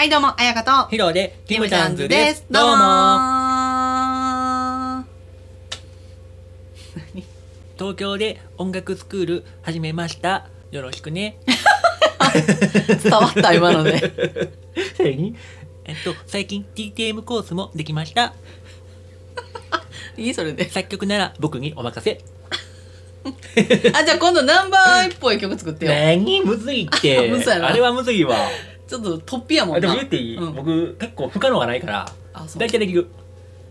はい、どうも、あやかと、ヒロで、キムちゃんズです。どうも 東京で音楽スクール始めました。よろしくね。伝わった、今ので。何えっと、最近 TTM コースもできました。いいそれで。作曲なら僕にお任せ。あ、じゃあ今度ナンバーっぽい曲作ってよ。何？むずいって。あれはむずいわ。ちょっと突飛やもんな。あでも言っていい、うん僕結構不可能がないから、あ、そう大。体できる。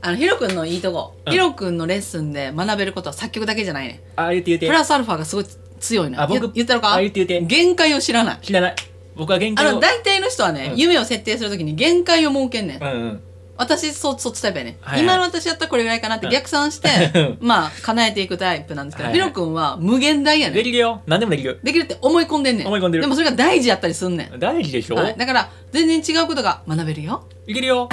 あの、ヒロ君のいいとこ。うんヒロ君のレッスンで学べることは作曲だけじゃないね。あ、言って言って。プラスアルファがすごい強いな。あ僕言言ったのか？あ言って言って限界を知らない。知らない。僕は限界を。あの、大体の人はね、うん夢を設定するときに限界を設けんねん。うんうん。私そそっちタイプやね、はいはい。今の私やったらこれぐらいかなってうん。逆算して、まあ叶えていくタイプなんですけど、はいはいヒロ君は無限大やねん。できるよ。何でもできる。できるって思い込んでんねん。思い込んでる。でもそれが大事やったりすんねん、大事でしょ、はい、だから全然違うことが学べるよ。いけるよ。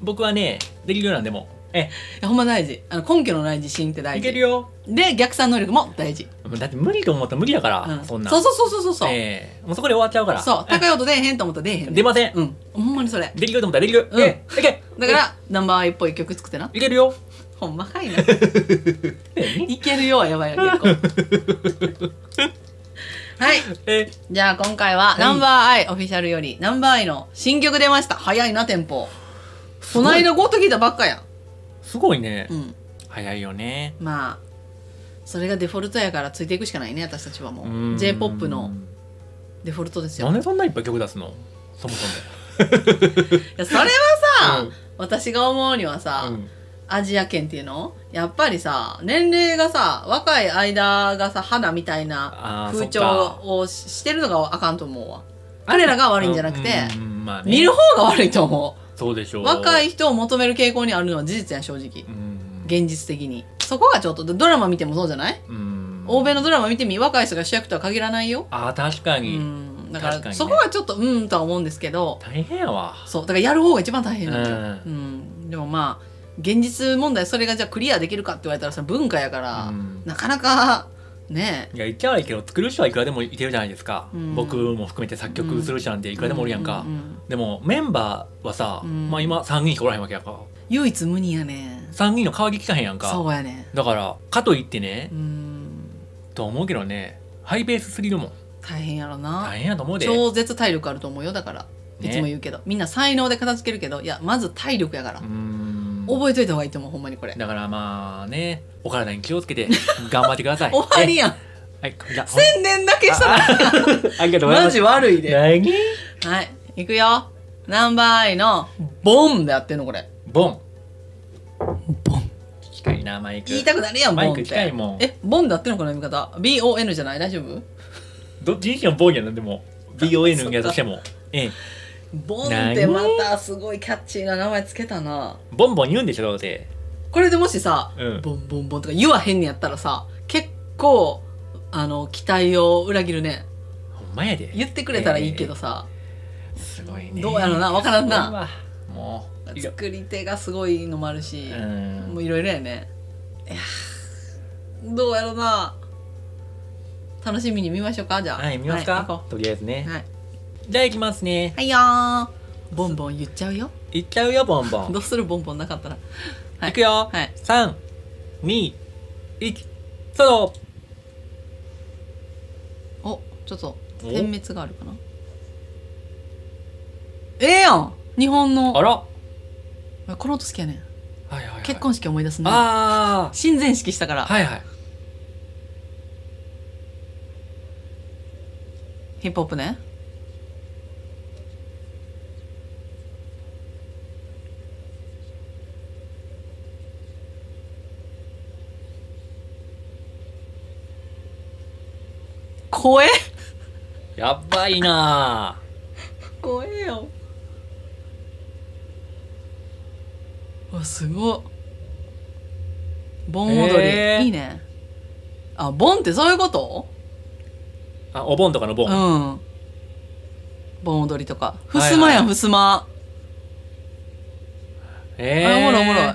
僕はね、できるよなんでも。え、いやほんま大事。あの根拠のない自信って大いける事よ。で逆算能力も大事、だって無理と思ったら無理だから、うん、そんな。そうそうそうそうそう。そう、ええ。もうそこで終わっちゃうから。そう。高い音出えへんと思ったら出えへんね。ん出ません。うん。ほんまにそれ。できると思ったらできる。うん。ええ。いけ。だからナンバーアイっぽい曲作ってな。いけるよ。ほんまかいな。いけるよはやばいよ 結構はい。えじゃあ今回は、い。ナンバーアイオフィシャルよりナンバーアイの新曲出ました。早いなテンポ。この間ゴート聞いたばっかや。んすごいね。うん。早いよね。まあそれがデフォルトやからついていくしかないね私たちはもう。j p o p のデフォルトですよ。なんでそんないっぱい曲出すの？そもそ いやそれはさ、うん。私が思うにはさ、も。うん。アジア圏っていうの？やっぱりさ年齢がさ若い間がさ肌みたいな風潮をししてるのがあかんと思うわ。彼らが悪いんじゃなくて、まあね。見る方が悪いと思うそうでしょう。若い。い人を求める傾向にあるのは事実やん正直うん。現実的にそこがちょっとドラマ見てもそうじゃない、うん。欧米のドラマ見てみ若い人が主役とは限らないよ、ああ、確かうに。ん、だからねそこがちょっとうんとは思うんですけど大変やわ。そうだからやる方が一番大変なんだよ、ううんでもまあ現実問題それがじゃあクリアできるかって言われたらそれ文化やから、うんなかなかねいや、言っちゃ悪いけど、作る人はいくらでもいけるじゃないですか。うん僕も含めて作曲する人なんていくらでもおるやんか。ううでも、メンバーはさ、うんまあ今3人しかおらへんわけやんか。唯一無二やね3人の代わり聞かへんやんんか。そうやねだから、かといってねう、んと思うけどね、ハイペースすぎるもん。大変やろな大変やと思うで。超絶体力あると思うよだからいねつも言うけど、みんな才能で片付けるけどいやまず体力やからうー、ん。覚えといた方がいいと思うほんまにこれ。だからまあね、お体に気をつけて 頑張ってください。終わりやん。えはい、じゃあ、宣伝だけしたら。あありがとうございます。マジ悪いで。何？はいいくよ。ナンバーアイのボンでやってんのこれ。ボン。ボン。近いな、マイク。言いたくなるやんボンって。近いもん。えボンでやってんのこの読み方？BON じゃない？大丈夫？どっちにしてもボンやな、でも。BON やとしても。ええ。ボンってまたすごいキャッチーな名前つけたな。ボンボン言うんでしょ、どうせ。これでもしさ、うん。ボンボンボンとか言わへんねやったらさ結構あの期待を裏切るね。ほんまやで。言ってくれたらいいけどさ、すごいね。どうやろな？わからんな。もう。作り手がすごいのもあるし、うん。もういろいろやね。いやーどうやろな。楽しみに見ましょうかじゃあ。はい、見ますか、はい行ことりあえずね。うはい、じゃあ行きますね。はいよー。ボンボン言っちゃうよ。行っちゃうよ、ボンボン。どうするボンボンなかったら。はい。行くよ。はい。3、2、1、スタート。おちょっとお？点滅があるかな。ええやん。日本の。あら。はこの音好きやねん。いはい、はい。結婚式思い出すなあ親善式したから、あ。はいはい。ヒップホップね声やばいな。声よ。わすご。い盆踊り、へー。いいね。あ盆ってそういうこと？あ、お盆とかの盆。うん。盆踊りとか。ふすまやんふすま、えあれおもろいおもろ。い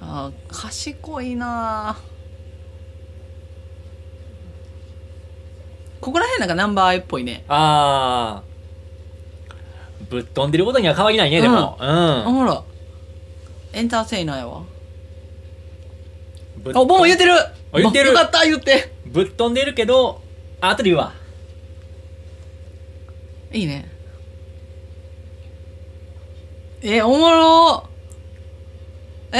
あ賢いな。あここら辺なんかナンバーアイっぽいね。あぶっ飛んでることには変わりないねでも。うん、おもろエンターテイナーやわ。あボン言ってる。言ってる。よかった言って。ぶっ飛んでるけどあ後で言うわ。いいね。えおもろ。え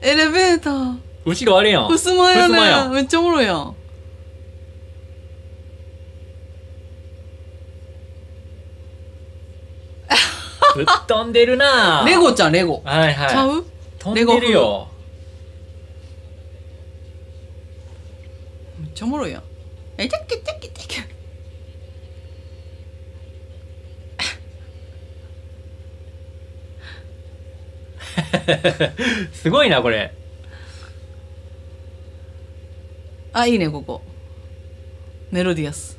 ー、エレベーター。後ろあれやん。ふすまやん。ねめっちゃおもろいやんぶっ飛んでるな。レゴちゃんレゴ。はいはい。ちゃう？飛んでるよ。めっちゃおもろいやん。えてっけてっけてっけすごいなこれ。あいいねここ。メロディアス。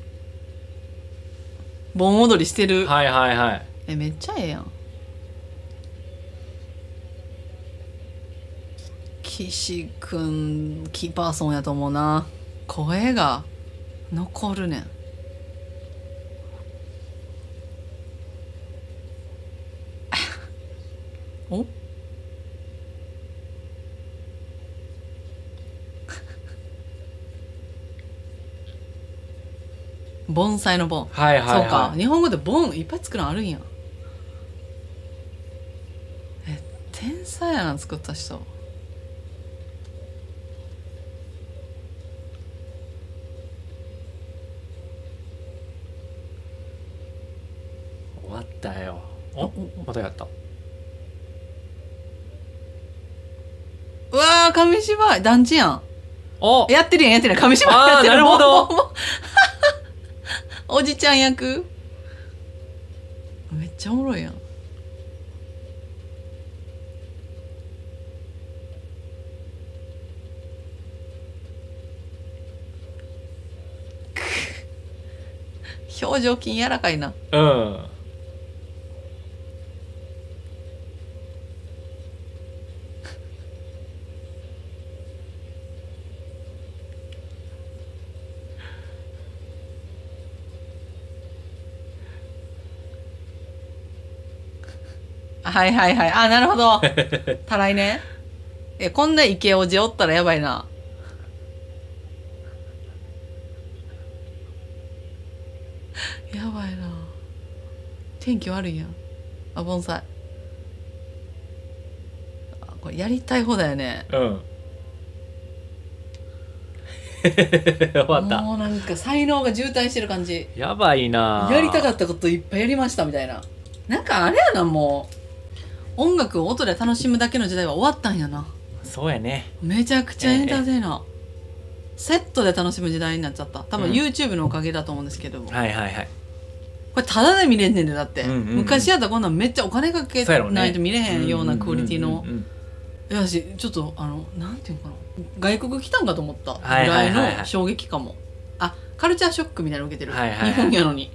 盆踊りしてる、はいはいはいえめっちゃええやん。岸くんキーパーソンやと思うな。声が残るねん。お？盆栽の盆。はいはいはい。そうか。日本語でボンいっぱい作るのあるんや天才やな作った人。終わったよ。お？またやった。うわー紙芝居。団地やん。お。やってるやんやってるやん。紙芝居やってるあーなるほど。おじちゃん役。めっちゃおもろいやん表情筋柔らかいな。うん。はいはいはい。あなるほど。たらいね。えこんなイケオジおったらやばいな やばいな。天気悪いやん。あ盆栽。あこれやりたい方だよね。うん。終わった。もうなんか才能が渋滞してる感じ。やばいな。やりたかっったこといっぱいやりましたみたいな。なんかあれやなもう。音楽を音で楽しむだけの時代は終わったんやな。たそうやね。めちゃくちゃエンターテイナー、セットで楽しむ時代になっちゃった。多分うん。YouTube のおかげだと思うんですけど、こはいはいはい。れタダで見れんねんでだって、うんうんうん。昔やったらこんなんめっちゃお金かけそうやろうね。ないと見れへんようなクオリティの。うんうんうんいやしちょっとあのなんていうのかな。外国来たんかと思った。ぐはいはらいいはい。はいの衝撃かも。あカルチャーショックみたいなの受けてる、はいはいはい。日本やのに。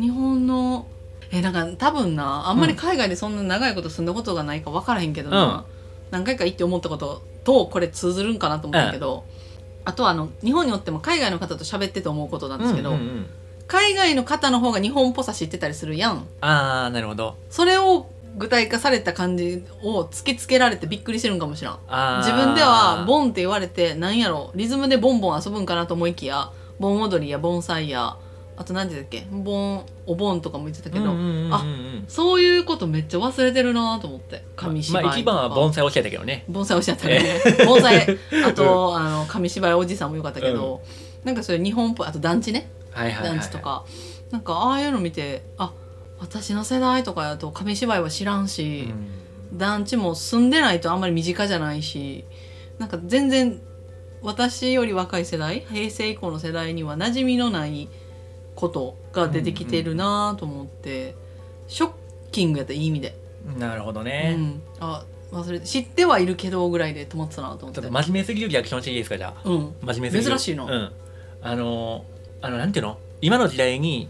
日本のえなんか多分なあんまり海外でそんな長いこと住んだことがないか分からへんけどな、何回か行って思ったこととこれ通ずるんかなと思ったけど、あとはあの日本におっても海外の方と喋ってて思うことなんですけど、うんうんうん。海外の方の方が日本っぽさ知ってたりするやん。ああなるほど。それを具体化された感じを突きつけられてびっくりしてるんかもしらん。自分ではボンって言われてなんやろリズムでボンボン遊ぶんかなと思いきや盆踊りや盆栽やあと何て言っけ？盆お盆とかも言ってたけど、うんうんうんうんあそういうことめっちゃ忘れてるなと思って。紙芝居まあ一番は盆栽教えたけどね。盆栽おっしゃったね盆栽あとあの紙芝居おじさんもよかったけど、なんかそれ日本っぽいあと団地ね。はいはいはいはい。団地とか、なんかああいうの見てあ私の世代とかやと紙芝居は知らんし、うん。団地も住んでないとあんまり身近じゃないしなんか全然私より若い世代平成以降の世代には馴染みのないことが出てきてるなと思って、ショッキングやったいい意味で、なるほどうね、ん、あ忘れて知ってはいるけどぐらいで止まってたなと思っちょってと真面目すぎるリアクションしていいですかじゃあ。うん。真面目すぎる。珍しいのうん。あのーあのなんていうの？今の時代に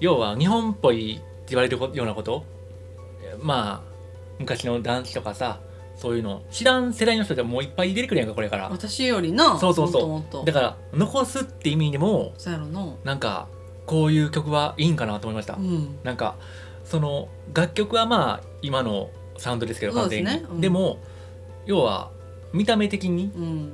要は日本っぽいって言われるこようなこと？まあ昔の男子とかさそういうの知らん世代の人でもういっぱい出てくるやんかこれから。私よりなそうそうそう。だから残すって意味でもそうやろな。なんかこういう曲はいいんかなと思いました、うん。なんかその楽曲はまあ今のサウンドですけど完全にですね。うん。でも要は見た目的にうん。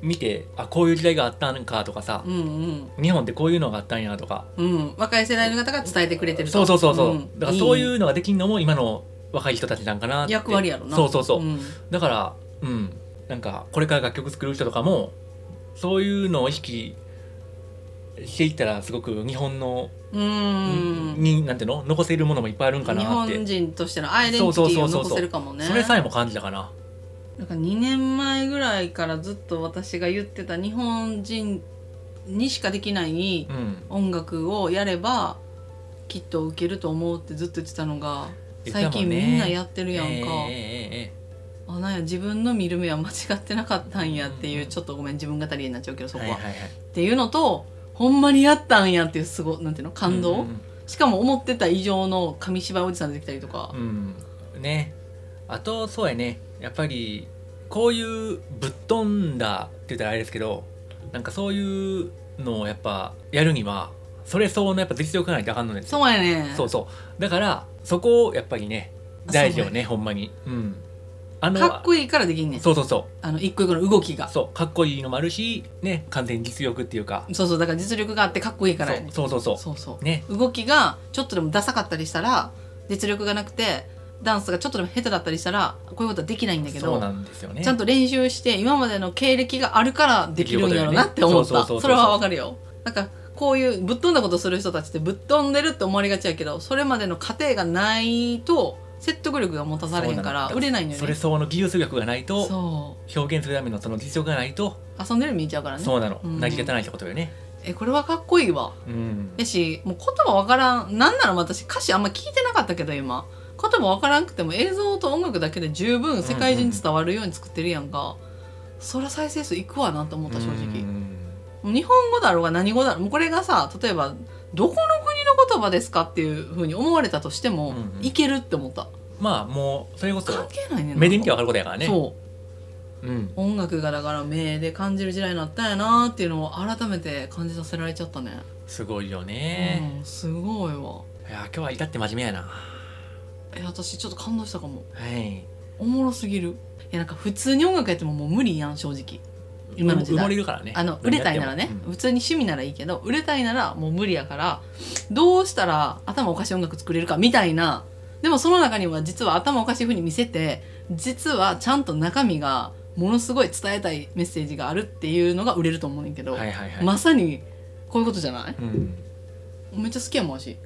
見てあこういう時代があったんかとかさう、ん日本ってこういうのがあったんやとか。うん。うん若い世代の方が伝えてくれてると。そうそうそうそう、ん。だからそういうのができるのも今の若い人たちなんかな役割やろな。そうそうそう、ん。だからうん。なんかこれから楽曲作る人とかもそういうのを意識していったらすごく日本の、うん。になんていうの？残せるものもいっぱいあるんか日なって。本人としてのアイデンティティを残せるかもね。それさえも感じたかな。なんか2年前ぐらいからずっと私が言ってた日本人にしかできないうん。音楽をやればきっと受けると思うってずっと言ってたのが最近みんなやってるやんか、あなんや自分の見る目は間違ってなかったんやっていう、ちょっとごめん自分語りになっちゃうけどそこは、えはいはいはい。っていうのとほんまにやったんやっていうすごなんていうの感動、うんしかも思ってた以上の紙芝居おじさん出てきたりとか。う、ん、うんね。あとそうやね。やっぱりこういうぶっ飛んだって言ったらあれですけどなんかそういうのをやっぱやるにはそれ相応のやっぱ実力がないとあかんのですよ。そうやね。そうそう。だからそこをやっぱりね大事よね。ほんまに。うんあのかっこいいからできんねん。そうそうそあの一個一個の動きが。うそう。かっこいいのもあるしね完全に実力っていうか。そうそう。だから実力があってかっこいいからやねん。そうそうそうそそうそう。うね。動きがちょっとでもダサかったりしたら実力がなくてダンスがちょっとでも下手だったりしたらこういうことはできないんだけどそうなんですよね。ちゃんと練習して今までの経歴があるからできるんやろうなって思った。ことだよねそうそうそうそう。それはわかるよ。なんかこういうぶっ飛んだことする人たちってぶっ飛んでるって思われがちやけどそれまでの過程がないと説得力が持たされへんから売れないんだよね。それ相応の技術力がないとそ表現するためのその実力がないとう遊んでる見えちゃうからねそうなの。うん。成り立たないってことよね。えこれはかっこいいわ。うん。やしもう言葉わからん。なんなら私歌詞あんま聞いてなかったけど今。言葉わからんくても映像と音楽だけで十分世界中に伝わるように作ってるやんか、そりゃ再生数いくわなと思った正直、うん。日本語だろうが何語だろう。もうこれがさ例えばどこの国の言葉ですかっていうふうに思われたとしても、うんうん。いけるって思った。まあもうそれこそ関係ないねんな目で見てわかることやからね。そう。うん。音楽がだから目で感じる時代になったんやなっていうのを改めて感じさせられちゃったね、すごいよね。うん、すごいわ。いや今日は至って真面目やな。え私ちょっと感動したかも。はい。おもろすぎる。いやなんか普通に音楽やってももう無理やん正直今の時埋も代。れるからねあの売れたいならね、普通に趣味ならいいけど売れたいならもう無理やからどうしたら頭おかしい音楽作れるかみたいな。でもその中には実は頭おかしい風に見せて実はちゃんと中身がものすごい伝えたいメッセージがあるっていうのが売れると思うねんけど、はいはいはい、まさにこういうことじゃない？うん。めっちゃ好きやもんし、ね。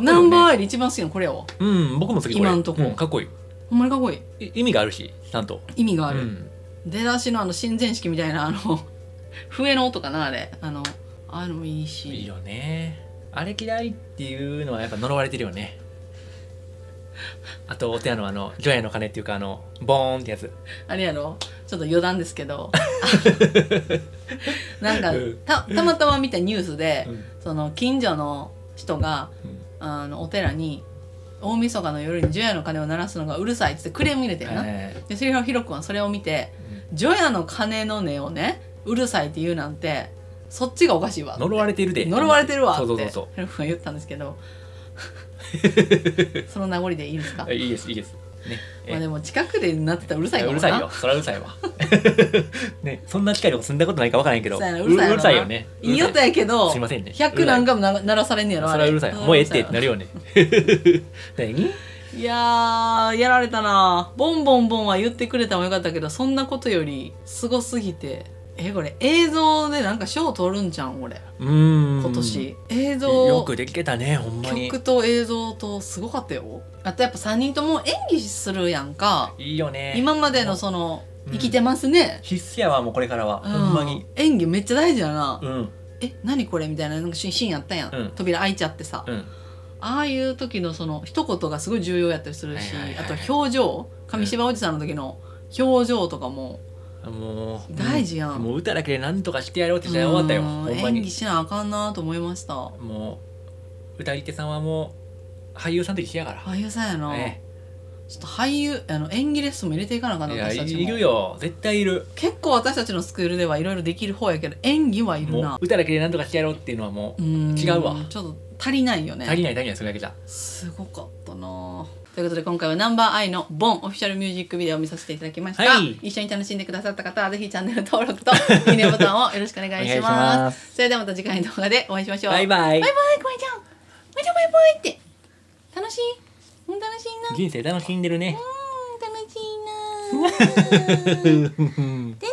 ナンバーアイで一番好きなのこれやわうん僕も好き今んとこうんかっこいい。ほんまにかっこいい。い意味があるしちゃんと。意味がある、うん出だしのあの親善式みたいなあの 笛の音かなあれ。あのあのもいいし。いいよね。あれ嫌いっていうのはやっぱ呪われてるよね。あとお手のあの除夜の鐘っていうかあのボーンってやつ。あれやろ？ちょっと余談ですけど。なんかうん。たたまたま見たニュースで、うん。その近所の人があのお寺に大晦日の夜に除夜の鐘を鳴らすのがうるさいっつってクレーム入れてんな、はいでそれをヒロ君はそれを見て除夜の鐘の音をねうるさいって言うなんてそっちがおかしいわ呪われてるで。呪われてるわってそうそうそうヒロ君は言ったんですけど。その名残でいいですか？いいですいいですまあでも近くでなってたらうるさいかもな。うるさいよ。そりゃうるさいわ。ね。そんな近いとこ住んだことないか分からへんけど。そうやなううるさいやろなるさいよね。いい音やけどすいませんね。100何回もな鳴らされんねやろあれ。それはうるさい。もうええってってなるよね。何？いやーやられたな。ボンボンボンは言ってくれたもよかったけどそんなことよりすごすぎてえこれ映像でなんか賞取るんじゃん俺。うーん。今年。映像。よくできてたねほんまに。曲と映像とすごかったよ。あとやっぱ3人とも演技するやんか。いいよね。今までのそのうん。生きてますね、必須やわもうこれからは、うん。ほんまに。演技めっちゃ大事だな、うん。え何これみたいななんかシーンやったやん、うん。扉開いちゃってさ、うん。ああいう時のその一言がすごい重要やったりするし、あと表情。上芝おじさんの時の表情とかももう大事やん。もう歌だけで何とかしてやろうって時代終わったよ。うん。ほんまに。演技しなあかんなと思いました。もう歌い手さんはもう俳優さんと一緒やから、俳優さんやな、ねちょっと俳優あの演技レッスンも入れていかなあかんないや私たちも。いるよ。絶対いる。結構私たちのスクールではいろいろできる方やけど演技はいるもうな歌だけで何とかしてやろうっていうのはもううん。違うわ。ちょっと足りないよね。足りない足りないそれだけじゃ。すごかっということで今回はナンバーアイのボンオフィシャルミュージックビデオを見させていただきました、はい。一緒に楽しんでくださった方はぜひチャンネル登録と いいねボタンをよろしくお願いします。それではまた次回の動画でお会いしましょう。バイバイ。バイバイ。こいちゃんこいちゃんバイバイ。って楽しい。うん楽しいな。人生楽しんでるね。うん楽しいな。で